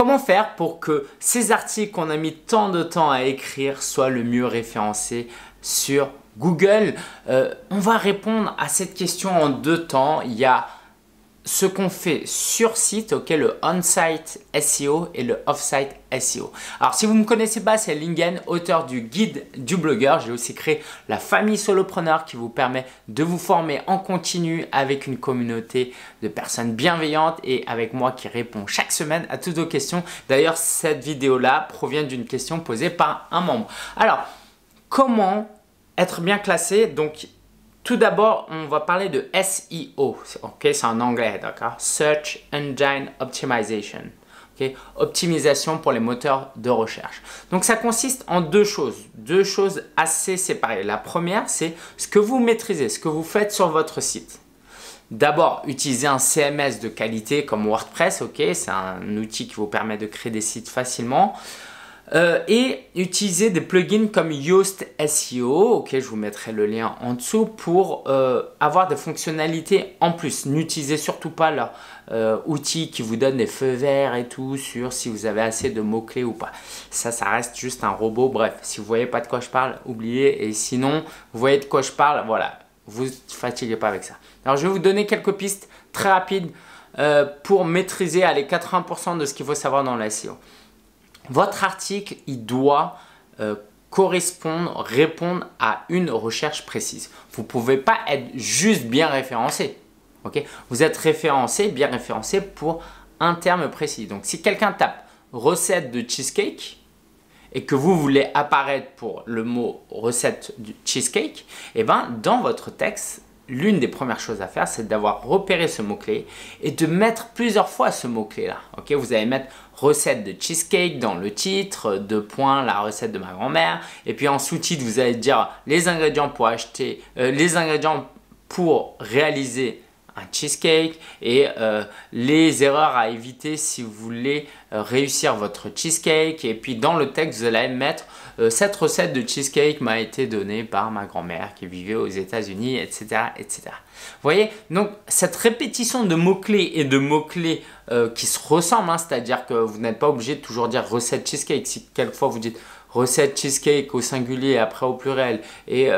Comment faire pour que ces articles qu'on a mis tant de temps à écrire soient le mieux référencés sur Google? Euh, On va répondre à cette question en deux temps. Ce qu'on fait sur site, ok, le on-site SEO et le off-site SEO. Alors si vous ne me connaissez pas, c'est Lingen, auteur du guide du blogueur. J'ai aussi créé la famille solopreneur qui vous permet de vous former en continu avec une communauté de personnes bienveillantes et avec moi qui répond chaque semaine à toutes vos questions. D'ailleurs, cette vidéo-là provient d'une question posée par un membre. Alors, comment être bien classé? Donc, tout d'abord, on va parler de SEO. Ok, c'est en anglais, d'accord? Search Engine Optimization. Optimisation pour les moteurs de recherche. Donc, ça consiste en deux choses, deux choses assez séparées. La première, c'est ce que vous maîtrisez, ce que vous faites sur votre site. D'abord, utilisez un CMS de qualité comme WordPress, ok C'est un outil qui vous permet de créer des sites facilement. Euh, et utiliser des plugins comme Yoast SEO, ok, je vous mettrai le lien en dessous pour euh, avoir des fonctionnalités en plus. N'utilisez surtout pas leur euh, outil qui vous donne des feux verts et tout sur si vous avez assez de mots-clés ou pas. Ça, ça reste juste un robot. Bref, si vous voyez pas de quoi je parle, oubliez. Et sinon, vous voyez de quoi je parle, voilà, vous ne fatiguez pas avec ça. Alors, je vais vous donner quelques pistes très rapides pour maîtriser les 80% de ce qu'il faut savoir dans la SEO votre article, il doit euh, correspondre, répondre à une recherche précise. Vous ne pouvez pas être juste bien référencé. vous êtes référencé, bien référencé pour un terme précis. Donc, si quelqu'un tape recette de cheesecake et que vous voulez apparaître pour le mot recette du cheesecake, eh ben, dans votre texte, l'une des premières choses à faire, c'est d'avoir repéré ce mot-clé et de mettre plusieurs fois ce mot-clé là. Ok, vous allez mettre recette de cheesecake dans le titre, deux points, la recette de ma grand-mère. Et puis en sous-titre, vous allez dire les ingrédients pour acheter, euh, les ingrédients pour réaliser un cheesecake et euh, les erreurs à éviter si vous voulez euh, réussir votre cheesecake. Et puis dans le texte, vous allez mettre euh, cette recette de cheesecake m'a été donnée par ma grand-mère qui vivait aux États-Unis, etc., etc. Vous voyez, donc cette répétition de mots-clés et de mots-clés qui se ressemblent, hein, c'est-à-dire que vous n'êtes pas obligé de toujours dire recette cheesecake. Si quelquefois vous dites recette cheesecake au singulier après au pluriel et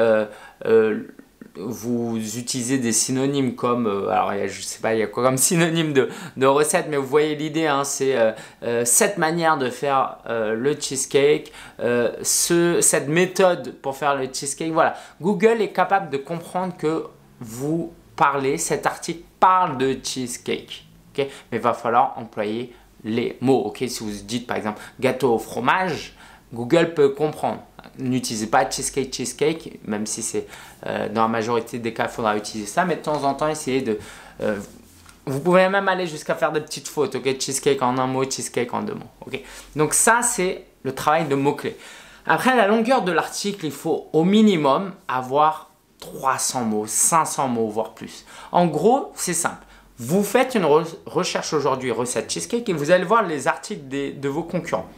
vous utilisez des synonymes comme, euh, alors je sais pas, il y a quoi comme synonyme de, de recette, mais vous voyez l'idée, hein, c'est euh, euh, cette manière de faire le cheesecake, ce, cette méthode pour faire le cheesecake. Voilà, Google est capable de comprendre que vous parlez, cet article parle de cheesecake, ok? Mais il va falloir employer les mots. ok? Si vous dites par exemple gâteau au fromage, Google peut comprendre n'utilisez pas cheesecake cheesecake, même si c'est euh, dans la majorité des cas, il faudra utiliser ça, mais de temps en temps, essayez de... Euh, vous pouvez même aller jusqu'à faire des petites fautes, ok? Cheesecake en un mot, cheesecake en deux mots, ok? Donc ça, c'est le travail de mots-clés. Après, la longueur de l'article, il faut au minimum avoir 300 mots, 500 mots, voire plus. En gros, c'est simple. Vous faites une recherche aujourd'hui recette cheesecake et vous allez voir les articles de vos concurrents,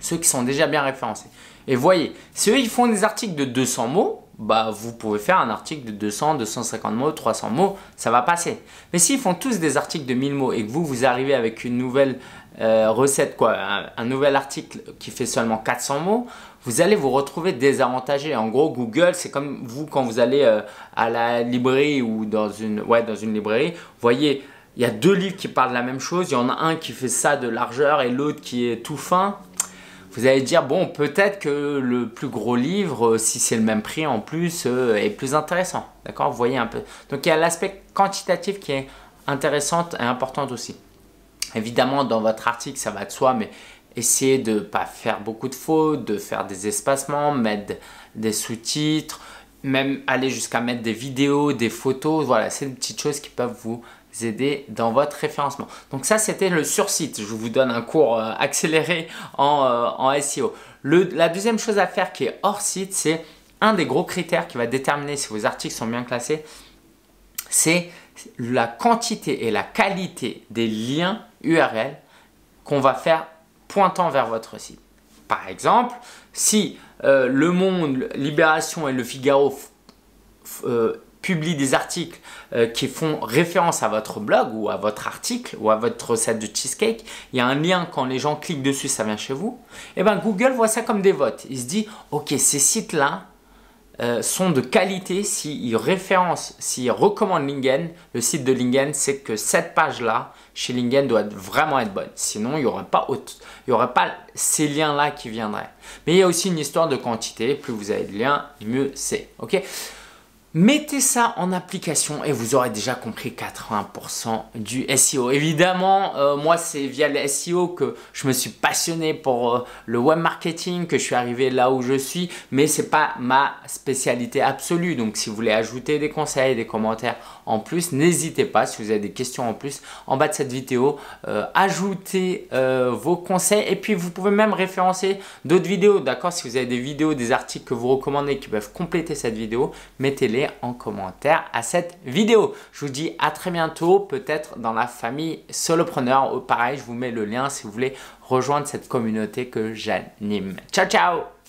ceux qui sont déjà bien référencés. Et voyez, si eux ils font des articles de 200 mots, bah vous pouvez faire un article de 200, 250 mots, 300 mots, ça va passer. Mais s'ils font tous des articles de 1000 mots et que vous, vous arrivez avec une nouvelle euh, recette, quoi, un, nouvel article qui fait seulement 400 mots, vous allez vous retrouver désavantagé. En gros, Google, c'est comme vous quand vous allez euh, à la librairie ou dans une, ouais, dans une librairie, voyez, il y a deux livres qui parlent de la même chose. Il y en a un qui fait ça de largeur et l'autre qui est tout fin vous allez dire, bon, peut-être que le plus gros livre, euh, si c'est le même prix en plus, euh, est plus intéressant. D'accord? Vous voyez un peu. Donc, il y a l'aspect quantitatif qui est intéressant et important aussi. Évidemment, dans votre article, ça va de soi, mais essayez de ne pas faire beaucoup de fautes, de faire des espacements, mettre des sous-titres, même aller jusqu'à mettre des vidéos, des photos. Voilà, c'est des petites choses qui peuvent vous aider dans votre référencement. Donc ça, c'était le sur-site. Je vous donne un cours euh, accéléré en, euh, en SEO. La deuxième chose à faire qui est hors site, c'est un des gros critères qui va déterminer si vos articles sont bien classés, c'est la quantité et la qualité des liens URL qu'on va faire pointant vers votre site. Par exemple, si euh, Le Monde, Libération et Le Figaro publie des articles euh, qui font référence à votre blog ou à votre article ou à votre recette de cheesecake, il y a un lien quand les gens cliquent dessus, ça vient chez vous. Et eh bien Google voit ça comme des votes. Il se dit, ok, ces sites-là euh, sont de qualité s'ils référencent, s'ils recommandent Lingen, le site de Lingen, c'est que cette page-là chez Lingen doit vraiment être bonne. Sinon, il n'y aurait pas, aurait pas ces liens-là qui viendraient. Mais il y a aussi une histoire de quantité. Plus vous avez de liens, mieux c'est. Ok? Mettez ça en application et vous aurez déjà compris 80% du SEO. Évidemment, euh, moi c'est via le SEO que je me suis passionné pour euh, le web marketing, que je suis arrivé là où je suis, mais c'est pas ma spécialité absolue. Donc si vous voulez ajouter des conseils, des commentaires en plus, n'hésitez pas si vous avez des questions en plus en bas de cette vidéo, euh, ajoutez vos conseils et puis vous pouvez même référencer d'autres vidéos, d'accord? Si vous avez des vidéos, des articles que vous recommandez qui peuvent compléter cette vidéo, mettez-les en commentaire à cette vidéo. Je vous dis à très bientôt, peut-être dans la famille solopreneur. Pareil, je vous mets le lien si vous voulez rejoindre cette communauté que j'anime. Ciao, ciao